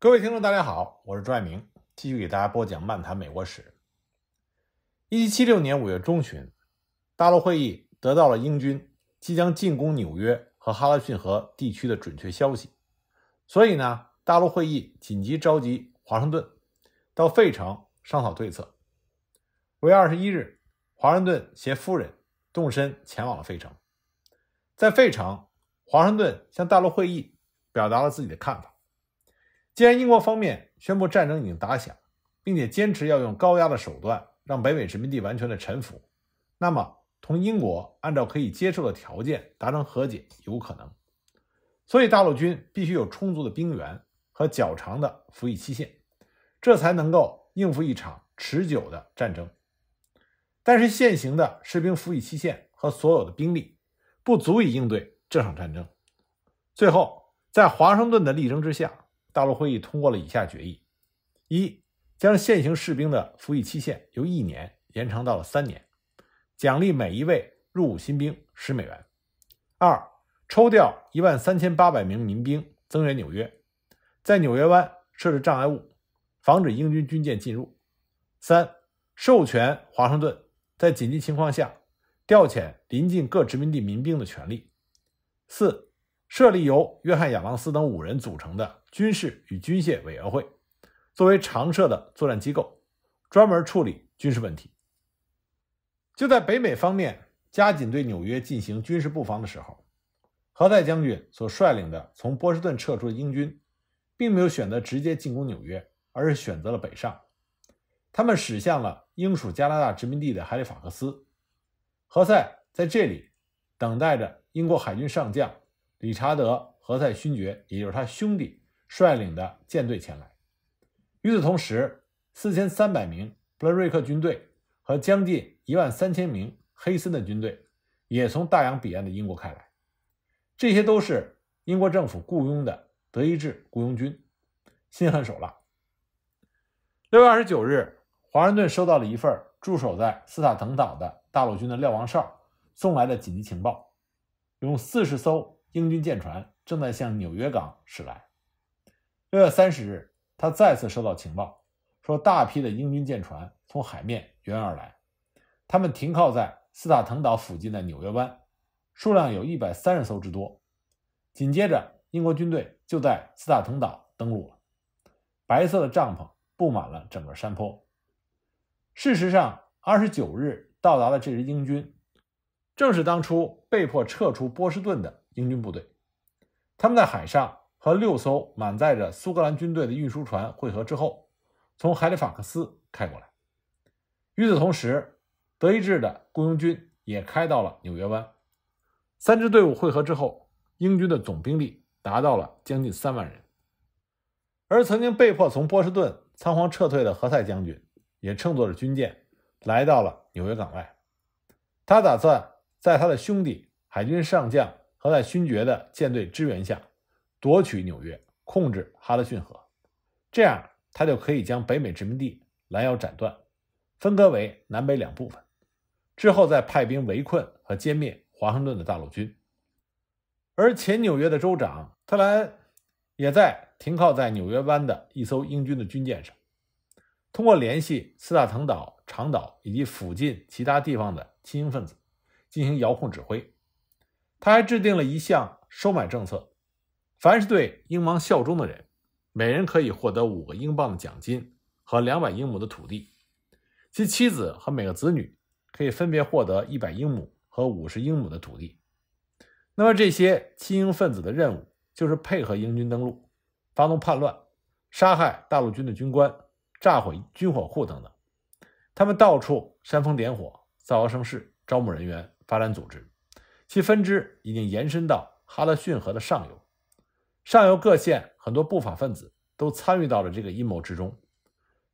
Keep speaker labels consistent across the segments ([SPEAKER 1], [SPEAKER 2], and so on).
[SPEAKER 1] 各位听众，大家好，我是朱爱明，继续给大家播讲漫谈美国史。一七七六年五月中旬，大陆会议得到了英军即将进攻纽约和哈拉逊河地区的准确消息，所以呢，大陆会议紧急召集华盛顿到费城商讨对策。五月二十一日，华盛顿携夫人动身前往了费城。在费城，华盛顿向大陆会议表达了自己的看法。既然英国方面宣布战争已经打响，并且坚持要用高压的手段让北美殖民地完全的臣服，那么同英国按照可以接受的条件达成和解有可能。所以大陆军必须有充足的兵源和较长的服役期限，这才能够应付一场持久的战争。但是现行的士兵服役期限和所有的兵力不足以应对这场战争。最后，在华盛顿的力争之下。大陆会议通过了以下决议：一、将现行士兵的服役期限由一年延长到了三年，奖励每一位入伍新兵十美元；二、抽调一万三千八百名民兵增援纽约，在纽约湾设置障碍物，防止英军军舰进入；三、授权华盛顿在紧急情况下调遣临近各殖民地民兵的权利；四。设立由约翰·亚当斯等五人组成的军事与军械委员会，作为常设的作战机构，专门处理军事问题。就在北美方面加紧对纽约进行军事布防的时候，何塞将军所率领的从波士顿撤出的英军，并没有选择直接进攻纽约，而是选择了北上。他们驶向了英属加拿大殖民地的海里法克斯。何塞在这里等待着英国海军上将。理查德·何塞勋爵，也就是他兄弟率领的舰队前来。与此同时，四千三百名布伦瑞克军队和将近一万三千名黑森的军队也从大洋彼岸的英国开来。这些都是英国政府雇佣的德意志雇佣军，心狠手辣。六月二十九日，华盛顿收到了一份驻守在斯塔滕岛的大陆军的廖王哨送来的紧急情报，用四十艘。英军舰船正在向纽约港驶来。六月三十日，他再次收到情报，说大批的英军舰船从海面源而来，他们停靠在斯塔滕岛附近的纽约湾，数量有一百三十艘之多。紧接着，英国军队就在斯塔滕岛登陆了，白色的帐篷布满了整个山坡。事实上，二十九日到达的这支英军，正是当初被迫撤出波士顿的。英军部队，他们在海上和六艘满载着苏格兰军队的运输船会合之后，从海里法克斯开过来。与此同时，德意志的雇佣军也开到了纽约湾。三支队伍会合之后，英军的总兵力达到了将近三万人。而曾经被迫从波士顿仓皇撤退的何塞将军，也乘坐着军舰来到了纽约港外。他打算在他的兄弟海军上将。和在勋爵的舰队支援下，夺取纽约，控制哈德逊河，这样他就可以将北美殖民地拦腰斩断，分割为南北两部分，之后再派兵围困和歼灭华盛顿的大陆军。而前纽约的州长特莱恩也在停靠在纽约湾的一艘英军的军舰上，通过联系斯塔滕岛、长岛以及附近其他地方的亲英分子进行遥控指挥。他还制定了一项收买政策：凡是对英王效忠的人，每人可以获得五个英镑的奖金和两百英亩的土地；其妻子和每个子女可以分别获得一百英亩和五十英亩的土地。那么，这些亲英分子的任务就是配合英军登陆，发动叛乱，杀害大陆军的军官，炸毁军火库等等。他们到处煽风点火，造谣生事，招募人员，发展组织。其分支已经延伸到哈德逊河的上游，上游各县很多不法分子都参与到了这个阴谋之中，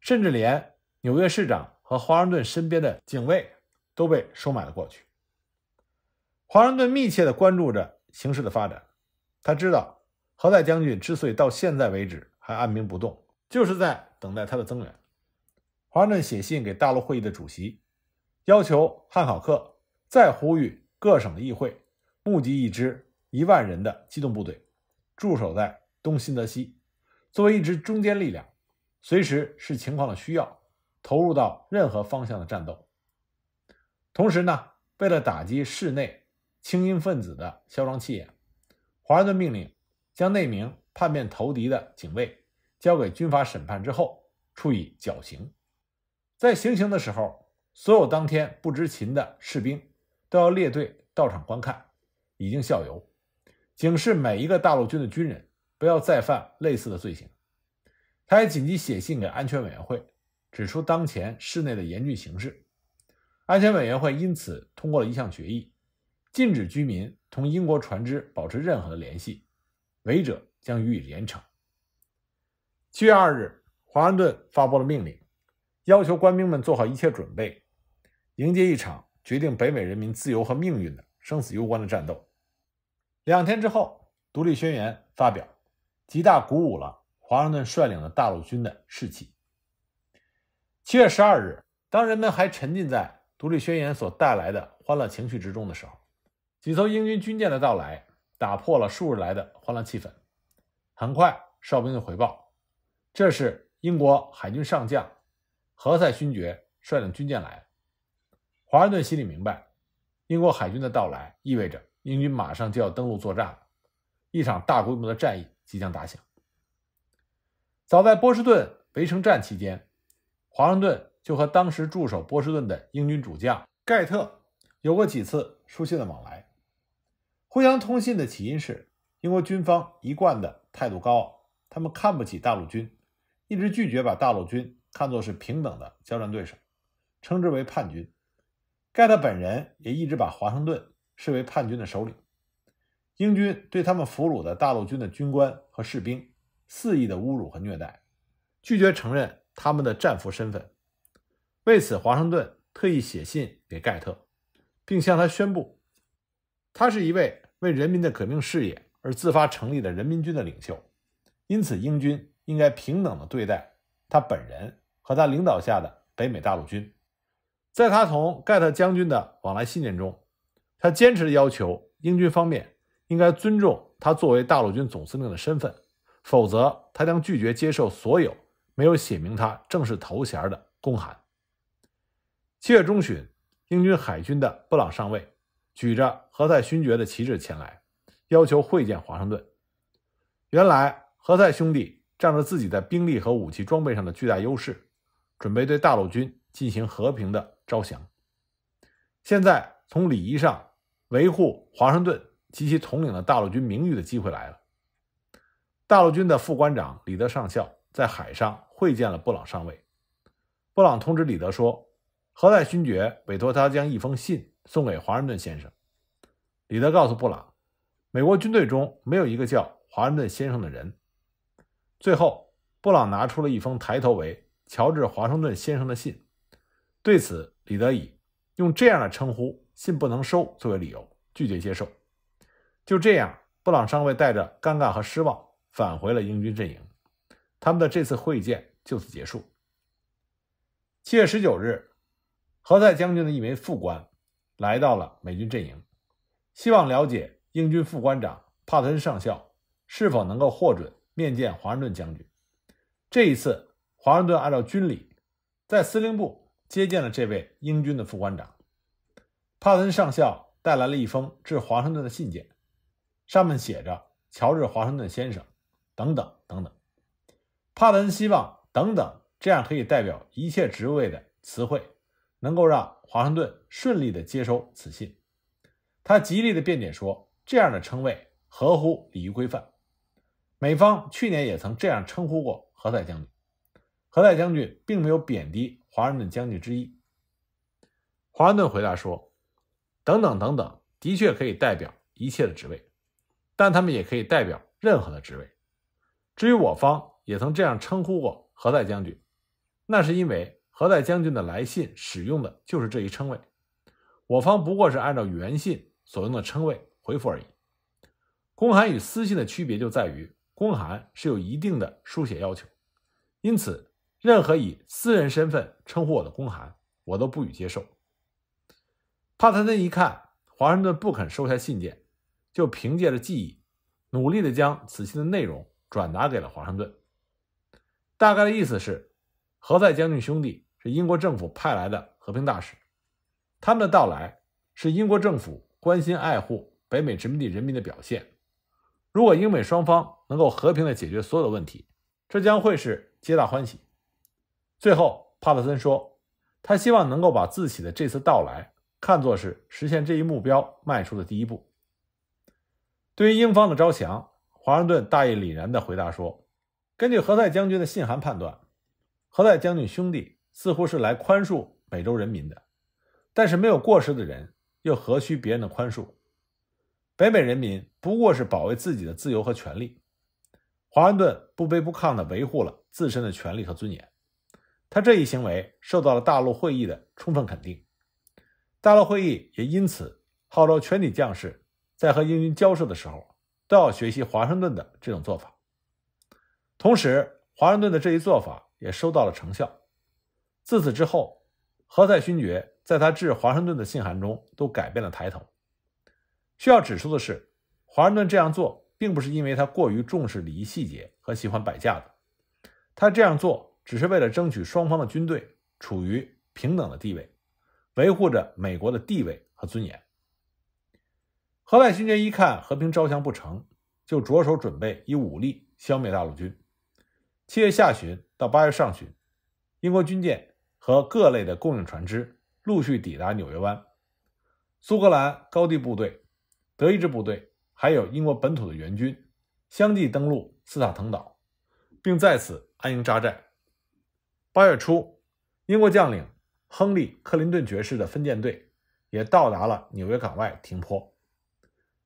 [SPEAKER 1] 甚至连纽约市长和华盛顿身边的警卫都被收买了过去。华盛顿密切地关注着形势的发展，他知道何塞将军之所以到现在为止还按兵不动，就是在等待他的增援。华盛顿写信给大陆会议的主席，要求汉考克再呼吁。各省的议会募集一支一万人的机动部队，驻守在东新泽西，作为一支中坚力量，随时视情况的需要，投入到任何方向的战斗。同时呢，为了打击室内清英分子的嚣张气焰，华盛顿命令将那名叛变投敌的警卫交给军法审判之后，处以绞刑。在行刑的时候，所有当天不执勤的士兵都要列队到场观看，以儆效尤，警示每一个大陆军的军人不要再犯类似的罪行。他还紧急写信给安全委员会，指出当前市内的严峻形势。安全委员会因此通过了一项决议，禁止居民同英国船只保持任何的联系，违者将予以严惩。七月二日，华盛顿发布了命令，要求官兵们做好一切准备，迎接一场决定北美人民自由和命运的生死攸关的战斗。两天之后，独立宣言发表，极大鼓舞了华盛顿率领的大陆军的士气。七月十二日，当人们还沉浸在独立宣言所带来的欢乐情绪之中的时候，几艘英军军舰的到来打破了数日来的欢乐气氛。很快，哨兵就回报，这是英国海军上将何塞勋爵率领军舰来。华盛顿心里明白，英国海军的到来意味着英军马上就要登陆作战了，一场大规模的战役即将打响。早在波士顿围城战期间，华盛顿。就和当时驻守波士顿的英军主将盖特有过几次书信的往来。互相通信的起因是英国军方一贯的态度高傲，他们看不起大陆军，一直拒绝把大陆军看作是平等的交战对手，称之为叛军。盖特本人也一直把华盛顿视为叛军的首领。英军对他们俘虏的大陆军的军官和士兵肆意的侮辱和虐待，拒绝承认他们的战俘身份。为此，华盛顿特意写信给盖特，并向他宣布，他是一位为人民的革命事业而自发成立的人民军的领袖，因此英军应该平等的对待他本人和他领导下的北美大陆军。在他同盖特将军的往来信件中，他坚持地要求英军方面应该尊重他作为大陆军总司令的身份，否则他将拒绝接受所有没有写明他正式头衔的公函。七月中旬，英军海军的布朗上尉举着何塞勋爵的旗帜前来，要求会见华盛顿。原来，何塞兄弟仗着自己在兵力和武器装备上的巨大优势，准备对大陆军进行和平的招降。现在，从礼仪上维护华盛顿及其统领的大陆军名誉的机会来了。大陆军的副官长李德上校在海上会见了布朗上尉。布朗通知李德说。何塞勋爵委托他将一封信送给华盛顿先生。李德告诉布朗，美国军队中没有一个叫华盛顿先生的人。最后，布朗拿出了一封抬头为乔治·华盛顿先生的信。对此，李德以用这样的称呼信不能收作为理由，拒绝接受。就这样，布朗上尉带着尴尬和失望返回了英军阵营。他们的这次会见就此结束。七月十九日。何塞将军的一枚副官来到了美军阵营，希望了解英军副官长帕特恩上校是否能够获准面见华盛顿将军。这一次，华盛顿按照军礼，在司令部接见了这位英军的副官长。帕特恩上校带来了一封致华盛顿的信件，上面写着“乔治·华盛顿先生”等等等等。帕特恩希望“等等”这样可以代表一切职位的词汇。能够让华盛顿顺利地接收此信，他极力地辩解说，这样的称谓合乎礼仪规范。美方去年也曾这样称呼过何塞将军，何塞将军并没有贬低华盛顿将军之意。华盛顿回答说：“等等等等，的确可以代表一切的职位，但他们也可以代表任何的职位。至于我方也曾这样称呼过何塞将军，那是因为。”何塞将军的来信使用的就是这一称谓，我方不过是按照原信所用的称谓回复而已。公函与私信的区别就在于，公函是有一定的书写要求，因此任何以私人身份称呼我的公函，我都不予接受。帕特森一看华盛顿不肯收下信件，就凭借着记忆，努力地将此信的内容转达给了华盛顿，大概的意思是，何塞将军兄弟是英国政府派来的和平大使，他们的到来是英国政府关心爱护北美殖民地人民的表现。如果英美双方能够和平的解决所有的问题，这将会是皆大欢喜。最后，帕特森说，他希望能够把自己的这次到来看作是实现这一目标迈出的第一步。对于英方的招降，华盛顿大义凛然地回答说：“根据何塞将军的信函判断，何塞将军兄弟似乎是来宽恕美洲人民的，但是没有过失的人又何须别人的宽恕？北美人民不过是保卫自己的自由和权利。华盛顿不卑不亢地维护了自身的权利和尊严，他这一行为受到了大陆会议的充分肯定。大陆会议也因此号召全体将士。”在和英军交涉的时候，都要学习华盛顿的这种做法。同时，华盛顿的这一做法也收到了成效。自此之后，何塞勋爵在他致华盛顿的信函中都改变了抬头。需要指出的是，华盛顿这样做并不是因为他过于重视礼仪细节和喜欢摆架子，他这样做只是为了争取双方的军队处于平等的地位，维护着美国的地位和尊严。何外勋爵一看和平招降不成，就着手准备以武力消灭大陆军。七月下旬到八月上旬，英国军舰和各类的供应船只陆续抵达纽约湾。苏格兰高地部队、德意志部队还有英国本土的援军相继登陆斯塔滕岛，并在此安营扎寨。八月初，英国将领亨利·克林顿爵士的分舰队也到达了纽约港外停泊。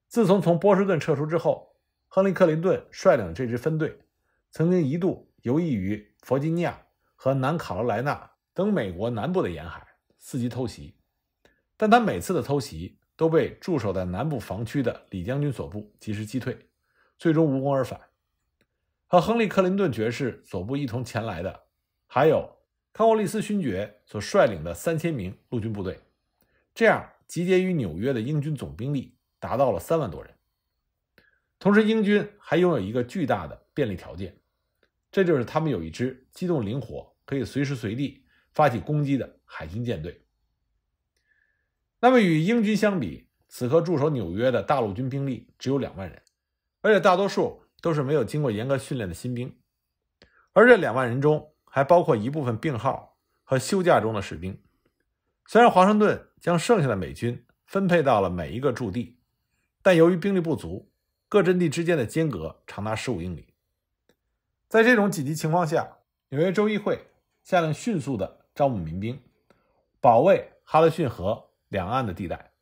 [SPEAKER 1] 自从从波士顿撤出之后，亨利·克林顿率领这支分队曾经一度游弋于弗吉尼亚和南卡罗来纳等美国南部的沿海，伺机偷袭。但他每次的偷袭都被驻守在南部防区的李将军所部及时击退，最终无功而返。和亨利·克林顿爵士所部一同前来的，还有康沃利斯勋爵所率领的三千名陆军部队。这样集结于纽约的英军总兵力。达到了三万多人，同时英军还拥有一个巨大的便利条件，这就是他们有一支机动灵活、可以随时随地发起攻击的海军舰队。那么与英军相比，此刻驻守纽约的大陆军兵力只有两万人，而且大多数都是没有经过严格训练的新兵，而这两万人中还包括一部分病号和休假中的士兵。虽然华盛顿将剩下的美军分配到了每一个驻地。但由于兵力不足，各阵地之间的间隔长达十五英里。在这种紧急情况下，纽约州议会下令迅速的招募民兵，保卫哈德逊河两岸的地带。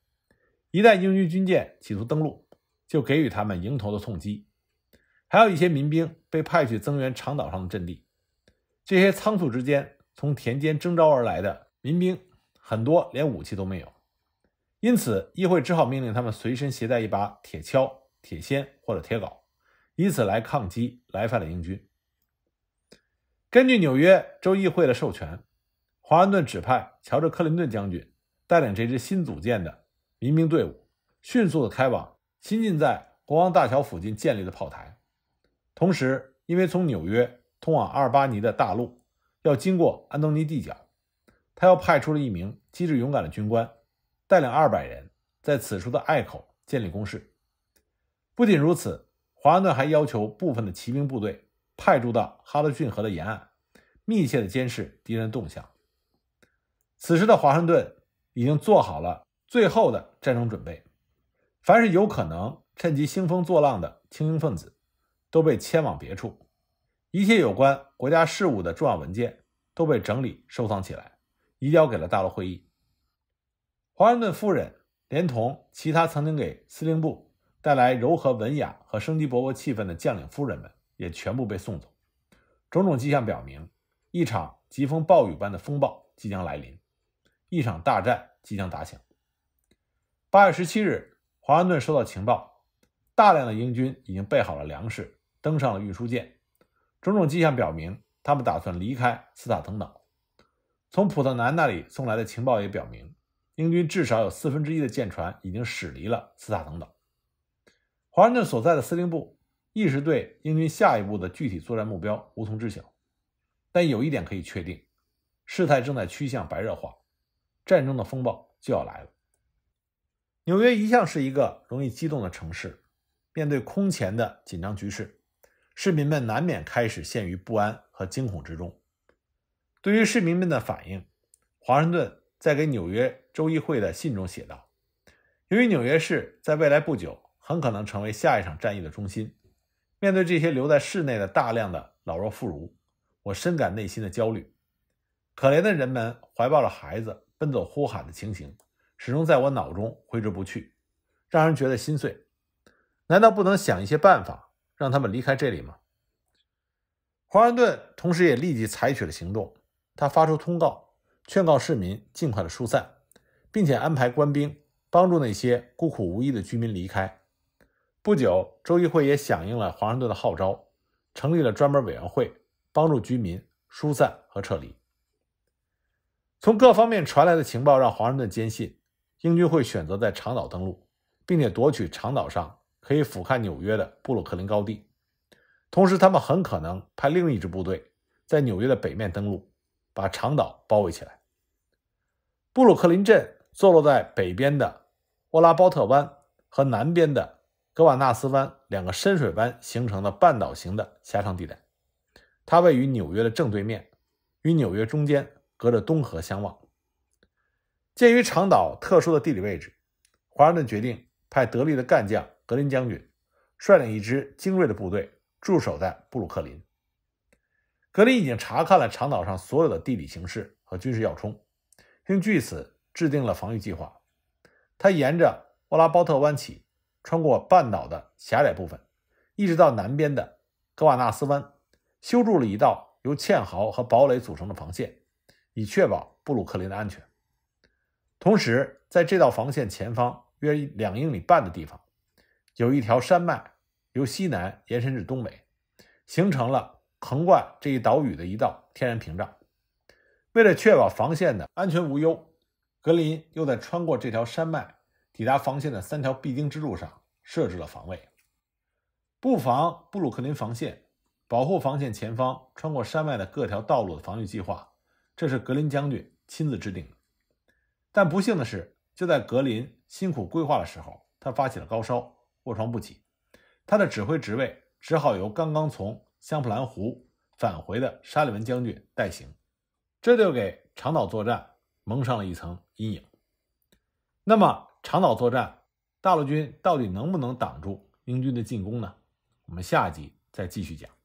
[SPEAKER 1] 一旦英军军舰企图登陆，就给予他们迎头的痛击。还有一些民兵被派去增援长岛上的阵地。这些仓促之间从田间征召而来的民兵，很多连武器都没有。因此，议会只好命令他们随身携带一把铁锹、铁锨或者铁镐，以此来抗击来犯的英军。根据纽约州议会的授权，华盛顿指派乔治·克林顿将军带领这支新组建的民兵队伍，迅速地开往新近在国王大桥附近建立的炮台。同时，因为从纽约通往阿尔巴尼的大路要经过安东尼地角，他又派出了一名机智勇敢的军官。带领二百人在此处的隘口建立工事。不仅如此，华盛顿还要求部分的骑兵部队派驻到哈德逊河的沿岸，密切的监视敌人的动向。此时的华盛顿已经做好了最后的战争准备，凡是有可能趁机兴风作浪的精英分子都被迁往别处，一切有关国家事务的重要文件都被整理收藏起来，移交给了大陆会议。华盛顿夫人连同其他曾经给司令部带来柔和文雅和生机勃勃气氛的将领夫人们，也全部被送走。种种迹象表明，一场疾风暴雨般的风暴即将来临，一场大战即将打响。八月十七日，华盛顿收到情报，大量的英军已经备好了粮食，登上了运输舰。种种迹象表明，他们打算离开斯塔滕岛。从普特南那里送来的情报也表明。英军至少有四分之一的舰船已经驶离了斯塔滕岛。华盛顿所在的司令部一时对英军下一步的具体作战目标无从知晓。但有一点可以确定，事态正在趋向白热化，战争的风暴就要来了。纽约一向是一个容易激动的城市，面对空前的紧张局势，市民们难免开始陷于不安和惊恐之中。对于市民们的反应，华盛顿在给纽约州议会的信中写道：“由于纽约市在未来不久很可能成为下一场战役的中心，面对这些留在市内的大量的老弱妇孺。”我深感内心的焦虑，可怜的人们怀抱着孩子奔走呼喊的情形，始终在我脑中挥之不去，让人觉得心碎。难道不能想一些办法让他们离开这里吗？华盛顿同时也立即采取了行动，他发出通告，劝告市民尽快的疏散，并且安排官兵帮助那些孤苦无依的居民离开。不久，州议会也响应了华盛顿的号召，成立了专门委员会。帮助居民疏散和撤离。从各方面传来的情报让华盛顿坚信，英军会选择在长岛登陆，并且夺取长岛上可以俯瞰纽约的布鲁克林高地。同时，他们很可能派另一支部队在纽约的北面登陆，把长岛包围起来。布鲁克林镇坐落在北边的沃拉包特湾和南边的格瓦纳斯湾两个深水湾形成的半岛形的狭长地带。它位于纽约的正对面，与纽约中间隔着东河相望。鉴于长岛特殊的地理位置，华盛顿决定派得力的干将格林将军率领一支精锐的部队驻守在布鲁克林。格林已经查看了长岛上所有的地理形势和军事要冲，并据此制定了防御计划。他沿着沃拉包特湾起，穿过半岛的狭窄部分，一直到南边的格瓦纳斯湾。修筑了一道由堑壕和堡垒组成的防线，以确保布鲁克林的安全。同时，在这道防线前方约两英里半的地方，有一条山脉由西南延伸至东北，形成了横贯这一岛屿的一道天然屏障。为了确保防线的安全无忧，格林又在穿过这条山脉抵达防线的三条必经之路上设置了防卫，布防布鲁克林防线。保护防线前方穿过山脉的各条道路的防御计划，这是格林将军亲自制定的。但不幸的是，就在格林辛苦规划的时候，他发起了高烧，卧床不起。他的指挥职位只好由刚刚从香普兰湖返回的沙利文将军代行，这就给长岛作战蒙上了一层阴影。那么，长岛作战，大陆军到底能不能挡住英军的进攻呢？我们下集再继续讲。